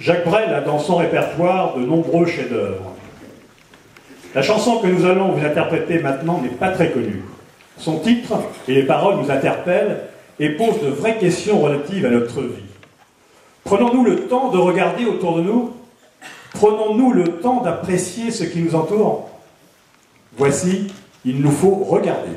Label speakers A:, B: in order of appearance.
A: Jacques Brel a dans son répertoire de nombreux chefs-d'œuvre. La chanson que nous allons vous interpréter maintenant n'est pas très connue. Son titre et les paroles nous interpellent et posent de vraies questions relatives à notre vie. Prenons-nous le temps de regarder autour de nous Prenons-nous le temps d'apprécier ce qui nous entoure Voici, il nous faut regarder.